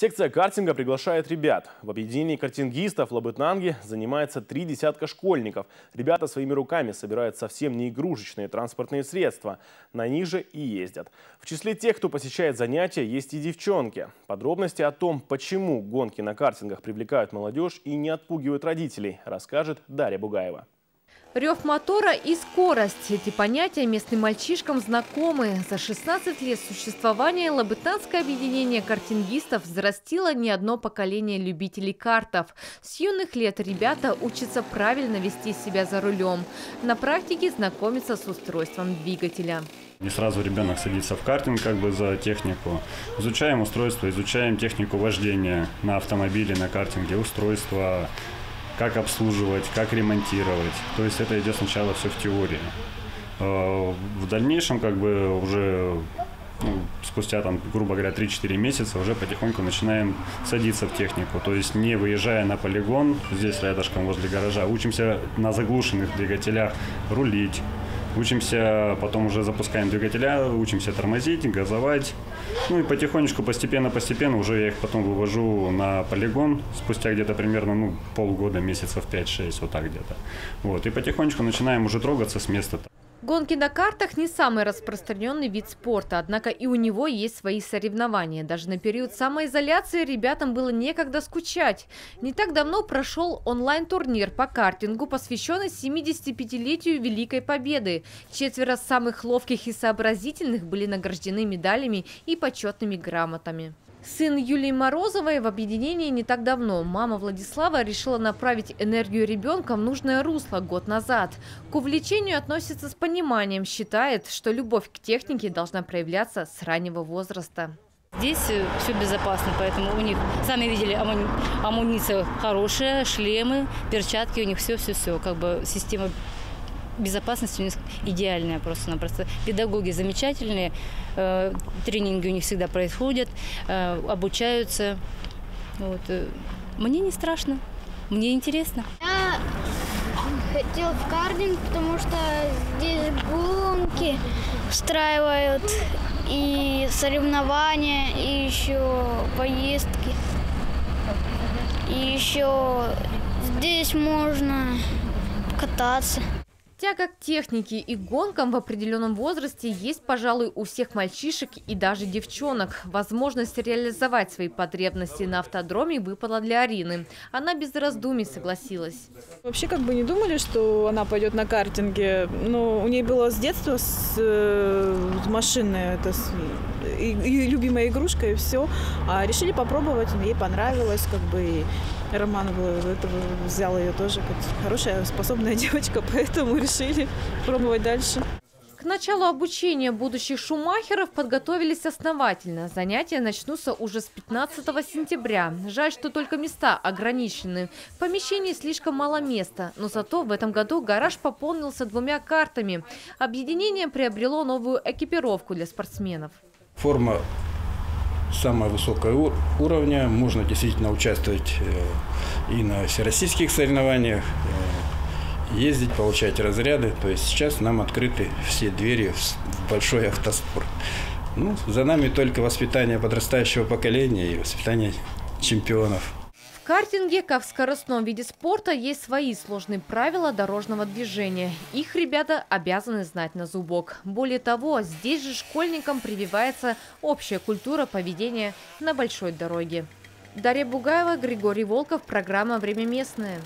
Секция картинга приглашает ребят. В объединении картингистов Лабытнанги занимается три десятка школьников. Ребята своими руками собирают совсем не игрушечные транспортные средства. На них же и ездят. В числе тех, кто посещает занятия, есть и девчонки. Подробности о том, почему гонки на картингах привлекают молодежь и не отпугивают родителей, расскажет Дарья Бугаева. Рев мотора и скорость – эти понятия местным мальчишкам знакомы. За 16 лет существования Лабытанское объединение картингистов взрастило не одно поколение любителей картов. С юных лет ребята учатся правильно вести себя за рулем. На практике знакомятся с устройством двигателя. Не сразу ребенок садится в картинг как бы за технику. Изучаем устройство, изучаем технику вождения на автомобиле, на картинге, устройство, как обслуживать, как ремонтировать. То есть это идет сначала все в теории. Э, в дальнейшем как бы уже ну, спустя там, грубо говоря, 3-4 месяца уже потихоньку начинаем садиться в технику. То есть не выезжая на полигон, здесь рядышком возле гаража, учимся на заглушенных двигателях рулить, Учимся, потом уже запускаем двигателя, учимся тормозить, газовать. Ну и потихонечку, постепенно-постепенно уже я их потом вывожу на полигон спустя где-то примерно ну, полгода, месяцев 5-6, вот так где-то. Вот, и потихонечку начинаем уже трогаться с места. Гонки на картах не самый распространенный вид спорта, однако и у него есть свои соревнования. Даже на период самоизоляции ребятам было некогда скучать. Не так давно прошел онлайн-турнир по картингу, посвященный 75-летию Великой Победы. Четверо самых ловких и сообразительных были награждены медалями и почетными грамотами. Сын Юлии Морозовой в объединении не так давно. Мама Владислава решила направить энергию ребенка в нужное русло год назад. К увлечению относится с пониманием, считает, что любовь к технике должна проявляться с раннего возраста. Здесь э, все безопасно, поэтому у них, сами видели, амуни, амуниция хорошая, шлемы, перчатки, у них все-все-все, как бы система безопасность у них идеальная просто-напросто. Педагоги замечательные, э, тренинги у них всегда происходят, э, обучаются. Вот. Э, мне не страшно, мне интересно. Я хотел в кардинг, потому что здесь гонки устраивают и соревнования, и еще поездки. И еще здесь можно кататься. Тяга к технике и гонкам в определенном возрасте есть, пожалуй, у всех мальчишек и даже девчонок. Возможность реализовать свои потребности на автодроме выпала для Арины. Она без раздумий согласилась. Вообще как бы не думали, что она пойдет на картинге. Но у нее было с детства с, э, машины, это с, и, и любимая игрушка, и все. А решили попробовать, ей понравилось, как бы и Роман этого взял ее тоже как хорошая, способная девочка, поэтому решили пробовать дальше. К началу обучения будущих шумахеров подготовились основательно. Занятия начнутся уже с 15 сентября. Жаль, что только места ограничены. В помещении слишком мало места, но зато в этом году гараж пополнился двумя картами. Объединение приобрело новую экипировку для спортсменов. Форма самого высокого уровня. Можно действительно участвовать э, и на всероссийских соревнованиях, э, ездить, получать разряды. То есть сейчас нам открыты все двери в большой автоспорт. Ну, за нами только воспитание подрастающего поколения и воспитание чемпионов картинге, как в скоростном виде спорта, есть свои сложные правила дорожного движения. Их ребята обязаны знать на зубок. Более того, здесь же школьникам прививается общая культура поведения на большой дороге. Дарья Бугаева, Григорий Волков, программа «Время местное».